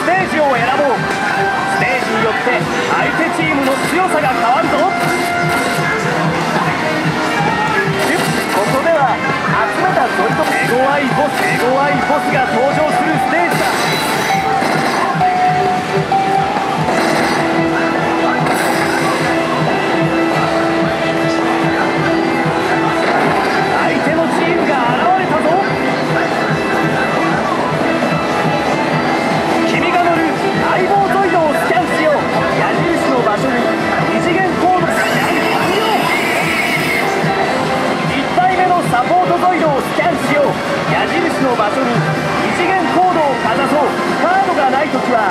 ステージを選ぼう。ステージによって相手チームの強さが変わるぞ。ここでは集めたゾイと手強いボス手強い所に異次元コードをかざそう。カードがない時は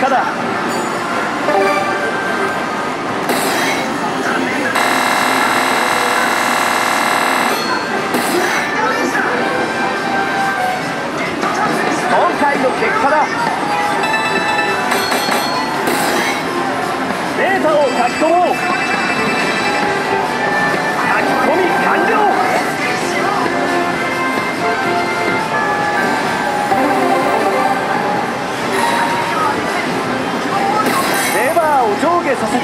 ただ。今回の結果だ。データを書き込もう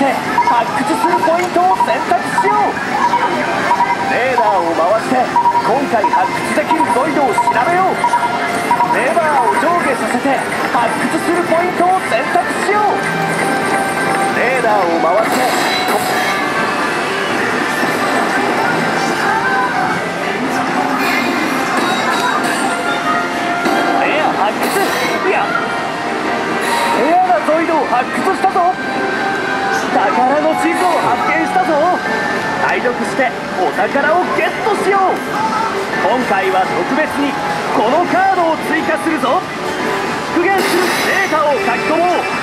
て発掘するポイントを選択しよう。レーダーを回して今回発掘できるゾイドを調べよう。レバーを上下させて発掘するポイントを選択しよう。レーダーを回してエア発掘。いやレアなゾイドを発掘した宝の地図を発見したぞ。解読してお宝をゲットしよう。今回は特別にこのカードを追加するぞ。復元するデータを書き込もう。